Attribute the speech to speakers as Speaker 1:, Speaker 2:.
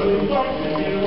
Speaker 1: Obrigado.